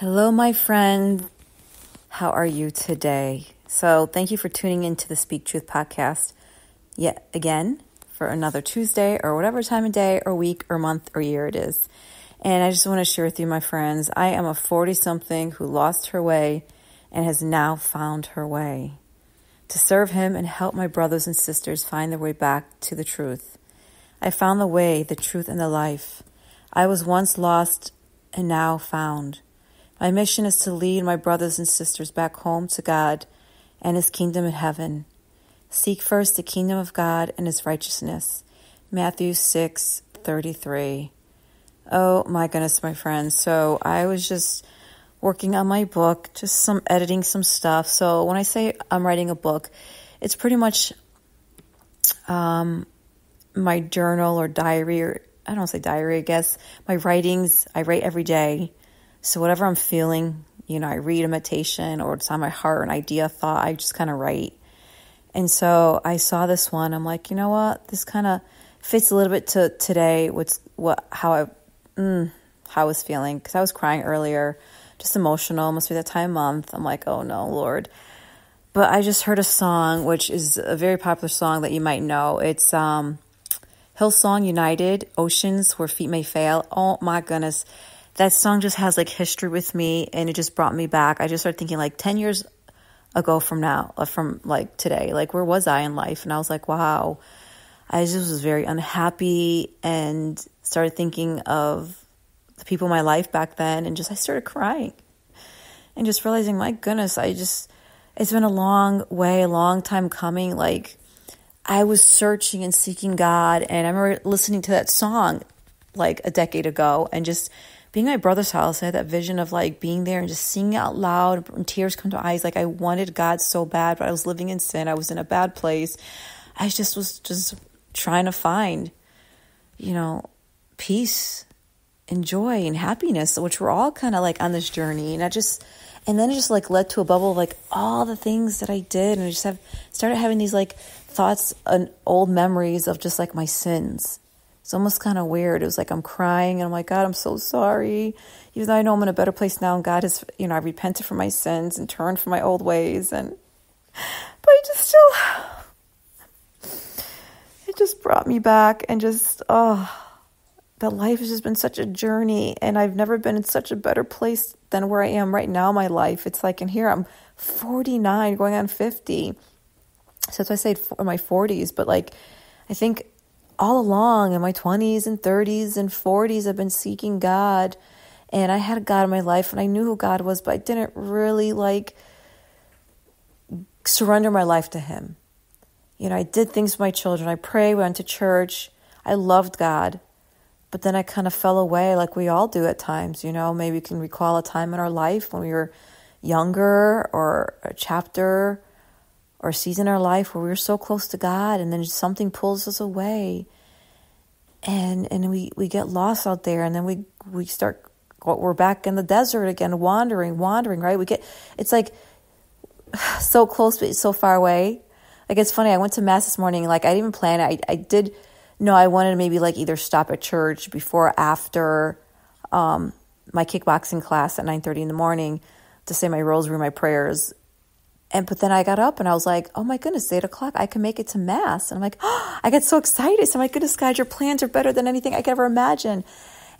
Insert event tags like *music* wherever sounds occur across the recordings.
Hello, my friend. How are you today? So, thank you for tuning into the Speak Truth podcast yet again for another Tuesday or whatever time of day or week or month or year it is. And I just want to share with you, my friends, I am a 40 something who lost her way and has now found her way to serve Him and help my brothers and sisters find their way back to the truth. I found the way, the truth, and the life. I was once lost and now found. My mission is to lead my brothers and sisters back home to God and His kingdom in heaven. Seek first the kingdom of God and His righteousness. Matthew 6 33. Oh my goodness, my friends. So I was just working on my book, just some editing some stuff. So when I say I'm writing a book, it's pretty much um, my journal or diary, or I don't say diary, I guess, my writings. I write every day. So whatever I'm feeling, you know, I read a meditation or it's on my heart, an idea, thought, I just kind of write. And so I saw this one. I'm like, you know what? This kind of fits a little bit to today. What's what? How I, mm, how I was feeling because I was crying earlier, just emotional. Must be that time of month. I'm like, oh no, Lord. But I just heard a song, which is a very popular song that you might know. It's um, Hillsong United, Oceans Where Feet May Fail. Oh my goodness that song just has like history with me and it just brought me back. I just started thinking like 10 years ago from now, uh, from like today, like where was I in life? And I was like, wow, I just was very unhappy and started thinking of the people in my life back then and just I started crying and just realizing, my goodness, I just, it's been a long way, a long time coming. Like I was searching and seeking God and I remember listening to that song like a decade ago and just being at my brother's house, I had that vision of like being there and just singing out loud and tears come to eyes. Like I wanted God so bad, but I was living in sin. I was in a bad place. I just was just trying to find, you know, peace and joy and happiness, which we're all kind of like on this journey. And I just, and then it just like led to a bubble of like all the things that I did. And I just have started having these like thoughts and old memories of just like my sins it's almost kind of weird. It was like I'm crying and I'm like, God, I'm so sorry. Even though I know I'm in a better place now and God has, you know, I repented for my sins and turned from my old ways and *sighs* but it just still *sighs* it just brought me back and just oh that life has just been such a journey and I've never been in such a better place than where I am right now in my life. It's like in here I'm 49 going on 50. So that's why I say in my 40s, but like I think all along in my 20s and 30s and 40s, I've been seeking God. And I had God in my life and I knew who God was, but I didn't really like surrender my life to Him. You know, I did things for my children. I prayed, went to church. I loved God. But then I kind of fell away like we all do at times. You know, maybe we can recall a time in our life when we were younger or a chapter or a season in our life where we are so close to God and then something pulls us away and and we, we get lost out there and then we we start we're back in the desert again wandering wandering right? We get it's like *sighs* so close but so far away. Like it's funny i went to mass this morning like i didn't even plan it. I, I did no i wanted to maybe like either stop at church before or after um, my kickboxing class at 9.30 in the morning to say my rosary my prayers and but then I got up and I was like, oh my goodness, eight o'clock. I can make it to mass. And I'm like, oh, I get so excited. So my goodness, God, your plans are better than anything I could ever imagine.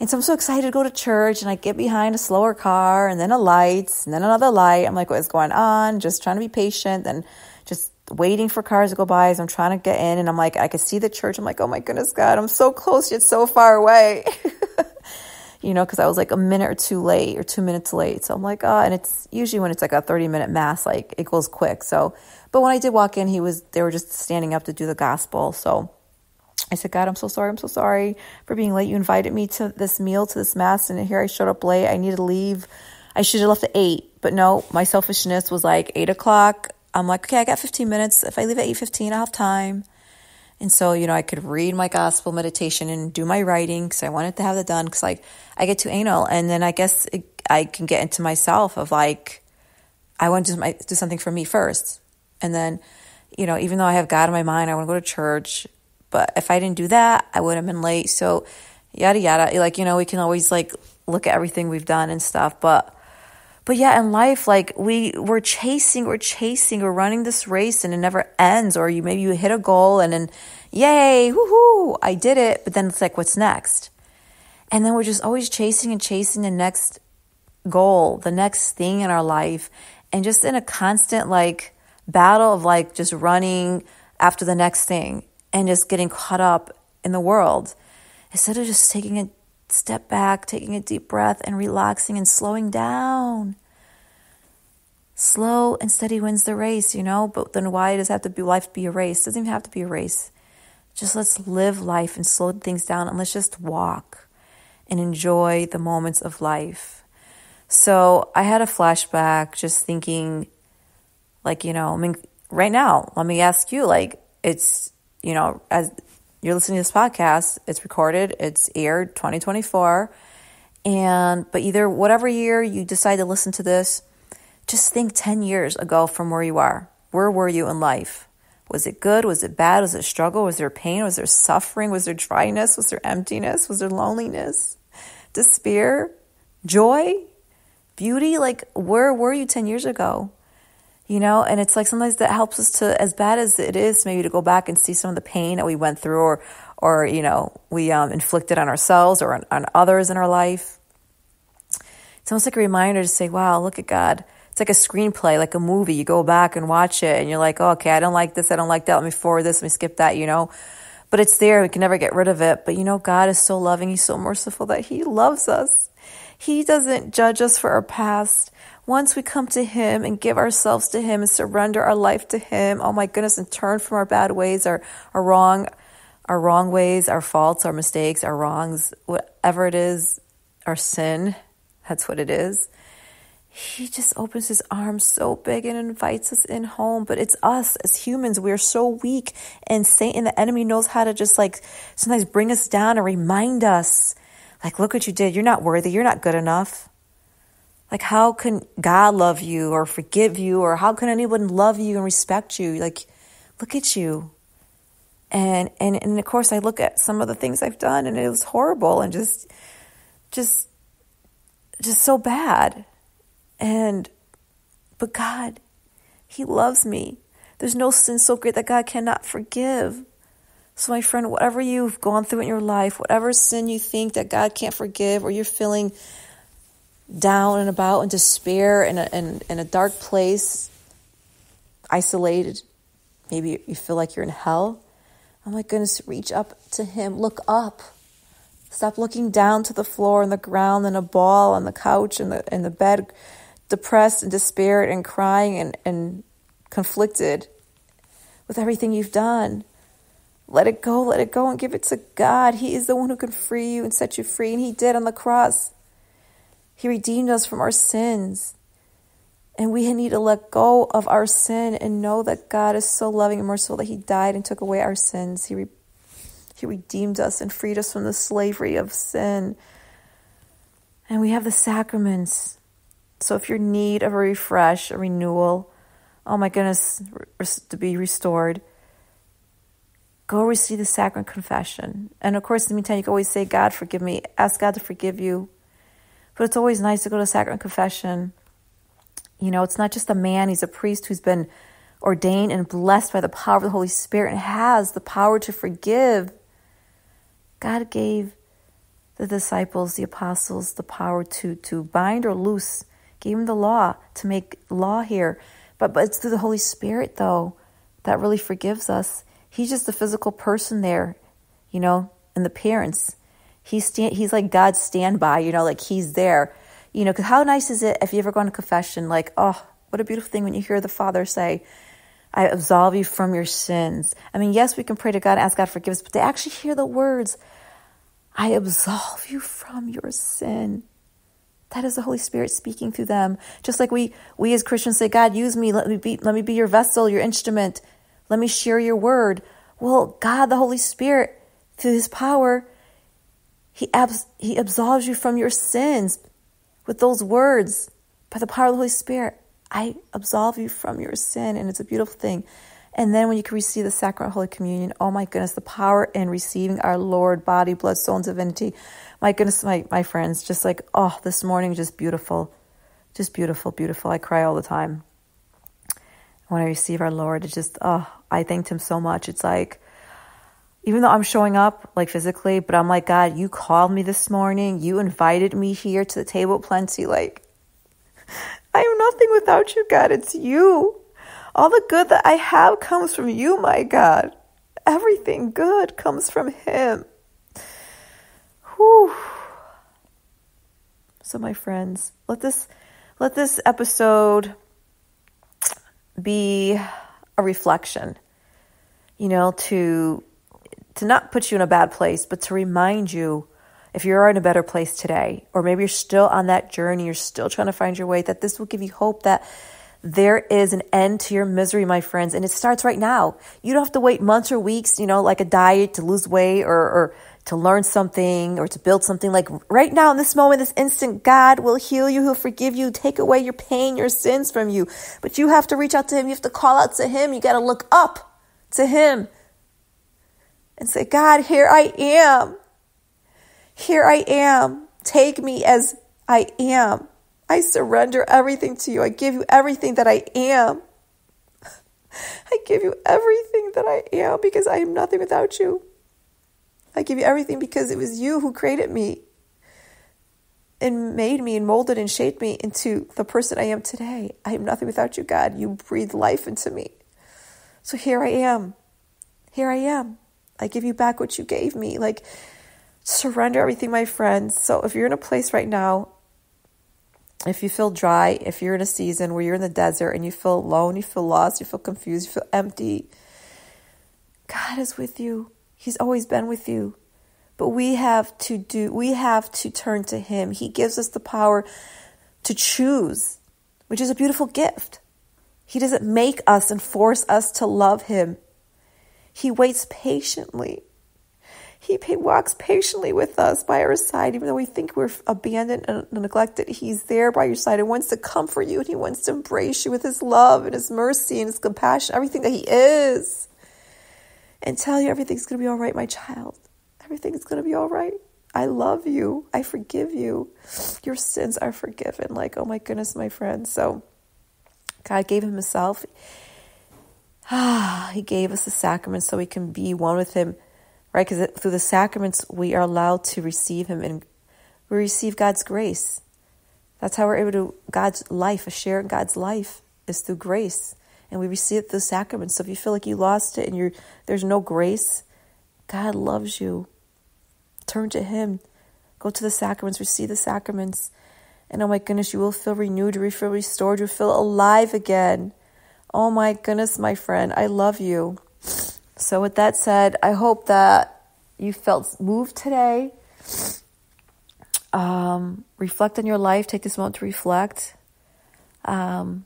And so I'm so excited to go to church and I get behind a slower car and then a light and then another light. I'm like, what's going on? Just trying to be patient and just waiting for cars to go by as I'm trying to get in. And I'm like, I can see the church. I'm like, oh my goodness, God, I'm so close yet so far away. *laughs* you know, because I was like a minute or two late or two minutes late. So I'm like, oh, and it's usually when it's like a 30 minute mass, like it goes quick. So, but when I did walk in, he was, they were just standing up to do the gospel. So I said, God, I'm so sorry. I'm so sorry for being late. You invited me to this meal, to this mass, and here I showed up late. I need to leave. I should have left at eight, but no, my selfishness was like eight o'clock. I'm like, okay, I got 15 minutes. If I leave at 8.15, I'll have time. And so, you know, I could read my gospel meditation and do my writing because I wanted to have that done because, like, I get too anal. And then I guess it, I can get into myself of like, I want to do, my, do something for me first. And then, you know, even though I have God in my mind, I want to go to church. But if I didn't do that, I would have been late. So, yada, yada. Like, you know, we can always like look at everything we've done and stuff. But But yeah, in life, like we we're chasing, we're chasing, we're running this race and it never ends. Or you maybe you hit a goal and then, yay, woohoo, I did it. But then it's like, what's next? And then we're just always chasing and chasing the next goal, the next thing in our life, and just in a constant like battle of like just running after the next thing and just getting caught up in the world instead of just taking a step back, taking a deep breath, and relaxing and slowing down. Slow and steady wins the race, you know? But then why does have to be life be a race? It doesn't even have to be a race. Just let's live life and slow things down and let's just walk and enjoy the moments of life. So I had a flashback just thinking, like, you know, I mean, right now, let me ask you, like, it's, you know, as you're listening to this podcast, it's recorded, it's aired 2024. And, but either whatever year you decide to listen to this, just think 10 years ago from where you are. Where were you in life? Was it good? Was it bad? Was it struggle? Was there pain? Was there suffering? Was there dryness? Was there emptiness? Was there loneliness? Despair? Joy? Beauty? Like, where were you 10 years ago? You know? And it's like sometimes that helps us to as bad as it is maybe to go back and see some of the pain that we went through or or you know we um, inflicted on ourselves or on, on others in our life. It's almost like a reminder to say wow look at god. It's like a screenplay like a movie. You go back and watch it and you're like oh, okay i don't like this i don't like that let me forward this let me skip that you know? But it's there we can never get rid of it. But you know god is so loving he's so merciful that he loves us. He doesn't judge us for our past once we come to Him and give ourselves to Him and surrender our life to Him, oh my goodness, and turn from our bad ways, our, our wrong, our wrong ways, our faults, our mistakes, our wrongs, whatever it is, our sin, that's what it is. He just opens his arms so big and invites us in home. But it's us as humans. We're so weak. And Satan, the enemy, knows how to just like sometimes bring us down and remind us, like, look what you did. You're not worthy. You're not good enough. Like, how can God love you or forgive you, or how can anyone love you and respect you? Like, look at you. And, and, and of course, I look at some of the things I've done and it was horrible and just, just, just so bad. And, but God, He loves me. There's no sin so great that God cannot forgive. So, my friend, whatever you've gone through in your life, whatever sin you think that God can't forgive, or you're feeling down and about in despair in a, in, in a dark place, isolated. Maybe you feel like you're in hell. Oh my goodness, reach up to Him. Look up. Stop looking down to the floor and the ground and a ball on the couch and the, in the bed, depressed and despaired and crying and, and conflicted with everything you've done. Let it go, let it go, and give it to God. He is the one who can free you and set you free, and He did on the cross. He redeemed us from our sins. And we need to let go of our sin and know that God is so loving and merciful that He died and took away our sins. He, re- he redeemed us and freed us from the slavery of sin. And we have the sacraments. So if you're in need of a refresh, a renewal, oh my goodness, to be restored, go receive the sacrament confession. And of course, in the meantime, you can always say, God, forgive me. Ask God to forgive you but it's always nice to go to sacrament confession. You know, it's not just a man, he's a priest who's been ordained and blessed by the power of the Holy Spirit and has the power to forgive. God gave the disciples, the apostles, the power to, to bind or loose, gave them the law to make law here. But, but it's through the Holy Spirit, though, that really forgives us. He's just a physical person there, you know, and the parents. He's stand, he's like God's standby, you know, like he's there. You know, because how nice is it if you ever go to confession, like, oh, what a beautiful thing when you hear the Father say, I absolve you from your sins. I mean, yes, we can pray to God, ask God forgive us, but to actually hear the words, I absolve you from your sin. That is the Holy Spirit speaking through them. Just like we we as Christians say, God, use me, let me be let me be your vessel, your instrument. Let me share your word. Well, God, the Holy Spirit, through his power, he, abs- he absolves you from your sins with those words by the power of the Holy Spirit. I absolve you from your sin, and it's a beautiful thing. And then when you can receive the sacrament of Holy Communion, oh my goodness, the power in receiving our Lord, body, blood, soul, and divinity. My goodness, my, my friends, just like, oh, this morning, just beautiful. just beautiful, beautiful. I cry all the time. When I receive our Lord, it just, oh, I thanked Him so much. It's like, even though I'm showing up like physically, but I'm like, God, you called me this morning. You invited me here to the table plenty. Like, *laughs* I am nothing without you, God. It's you. All the good that I have comes from you, my God. Everything good comes from Him. Whew. So, my friends, let this let this episode be a reflection. You know, to to not put you in a bad place, but to remind you if you're in a better place today, or maybe you're still on that journey, you're still trying to find your way, that this will give you hope that there is an end to your misery, my friends, and it starts right now. You don't have to wait months or weeks, you know, like a diet to lose weight or, or to learn something or to build something. Like right now, in this moment, this instant, God will heal you, He'll forgive you, take away your pain, your sins from you. But you have to reach out to Him, you have to call out to Him, you got to look up to Him and say, God, here I am. Here I am. Take me as I am. I surrender everything to you. I give you everything that I am. *laughs* I give you everything that I am because I am nothing without you. I give you everything because it was you who created me and made me and molded and shaped me into the person I am today. I am nothing without you, God. You breathe life into me. So here I am. Here I am. I give you back what you gave me. Like, surrender everything, my friends. So, if you're in a place right now, if you feel dry, if you're in a season where you're in the desert and you feel alone, you feel lost, you feel confused, you feel empty, God is with you. He's always been with you. But we have to do, we have to turn to Him. He gives us the power to choose, which is a beautiful gift. He doesn't make us and force us to love Him. He waits patiently. He walks patiently with us by our side, even though we think we're abandoned and neglected. He's there by your side and wants to comfort you, and He wants to embrace you with His love and His mercy and His compassion, everything that He is, and tell you everything's going to be all right, my child. Everything's going to be all right. I love you. I forgive you. Your sins are forgiven. Like, oh my goodness, my friend. So, God gave him Himself. Ah, *sighs* he gave us the sacraments so we can be one with him, right? Because through the sacraments, we are allowed to receive him and we receive God's grace. That's how we're able to, God's life, a share in God's life is through grace. And we receive it through sacraments. So if you feel like you lost it and you're, there's no grace, God loves you. Turn to Him. Go to the sacraments, receive the sacraments. And oh my goodness, you will feel renewed, you will feel restored, you'll feel alive again. Oh my goodness, my friend, I love you. So, with that said, I hope that you felt moved today. Um, reflect on your life. Take this moment to reflect. Um,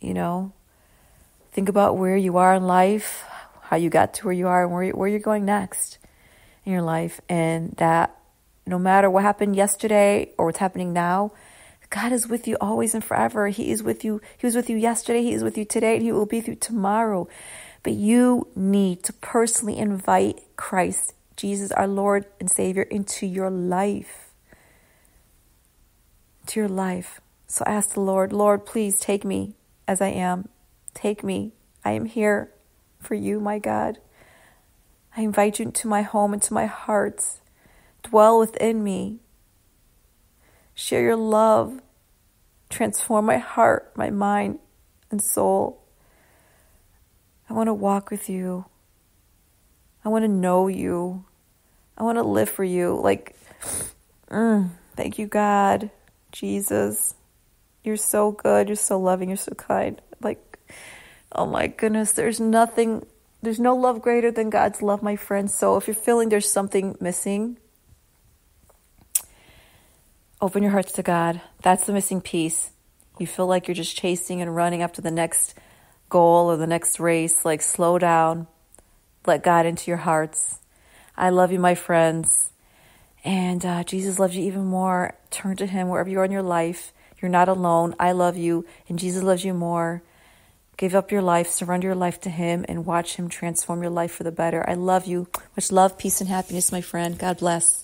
you know, think about where you are in life, how you got to where you are, and where, where you're going next in your life. And that no matter what happened yesterday or what's happening now, God is with you always and forever. He is with you. He was with you yesterday. He is with you today. And he will be with you tomorrow. But you need to personally invite Christ, Jesus, our Lord and Savior, into your life. To your life. So ask the Lord, Lord, please take me as I am. Take me. I am here for you, my God. I invite you into my home, into my heart. Dwell within me. Share your love. Transform my heart, my mind, and soul. I want to walk with you. I want to know you. I want to live for you. Like, mm, thank you, God, Jesus. You're so good. You're so loving. You're so kind. Like, oh my goodness, there's nothing, there's no love greater than God's love, my friend. So if you're feeling there's something missing, Open your hearts to God. That's the missing piece. You feel like you're just chasing and running after the next goal or the next race. Like, slow down. Let God into your hearts. I love you, my friends. And uh, Jesus loves you even more. Turn to Him wherever you are in your life. You're not alone. I love you, and Jesus loves you more. Give up your life, surrender your life to Him, and watch Him transform your life for the better. I love you. Much love, peace, and happiness, my friend. God bless.